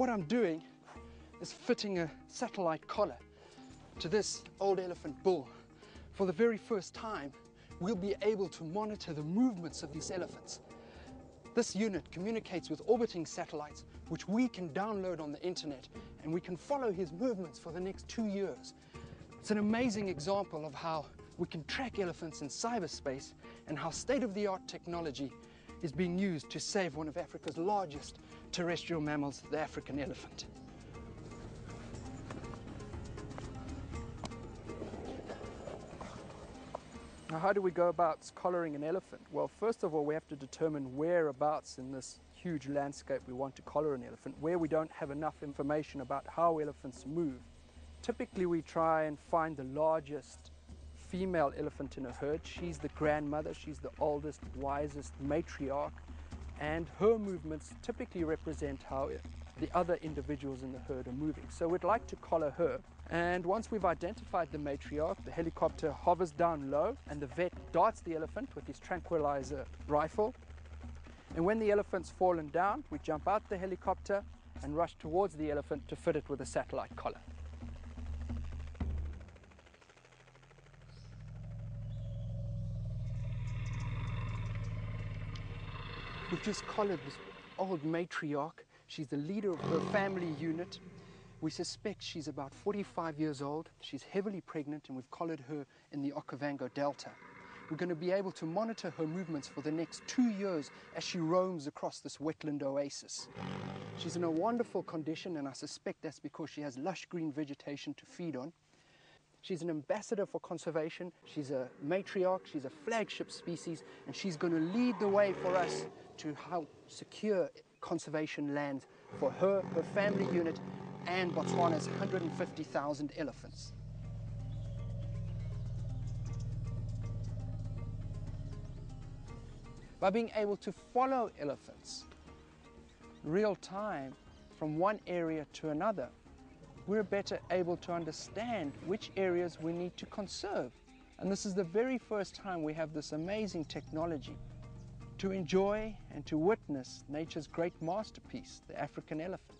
What I'm doing is fitting a satellite collar to this old elephant bull. For the very first time, we'll be able to monitor the movements of these elephants. This unit communicates with orbiting satellites, which we can download on the internet, and we can follow his movements for the next two years. It's an amazing example of how we can track elephants in cyberspace and how state-of-the-art technology is being used to save one of Africa's largest terrestrial mammals, the African elephant. Now, how do we go about collaring an elephant? Well, first of all, we have to determine whereabouts in this huge landscape we want to collar an elephant, where we don't have enough information about how elephants move. Typically, we try and find the largest female elephant in a herd. She's the grandmother, she's the oldest, wisest matriarch, and her movements typically represent how the other individuals in the herd are moving. So we'd like to collar her. And once we've identified the matriarch, the helicopter hovers down low and the vet darts the elephant with his tranquilizer rifle. And when the elephant's fallen down, we jump out the helicopter and rush towards the elephant to fit it with a satellite collar. We've just collared this old matriarch She's the leader of her family unit. We suspect she's about 45 years old. She's heavily pregnant and we've collared her in the Okavango Delta. We're going to be able to monitor her movements for the next two years as she roams across this wetland oasis. She's in a wonderful condition and I suspect that's because she has lush green vegetation to feed on. She's an ambassador for conservation, she's a matriarch, she's a flagship species, and she's going to lead the way for us to help secure conservation land for her, her family unit, and Botswana's 150,000 elephants. By being able to follow elephants real time from one area to another, we're better able to understand which areas we need to conserve. And this is the very first time we have this amazing technology to enjoy and to witness nature's great masterpiece, the African elephant.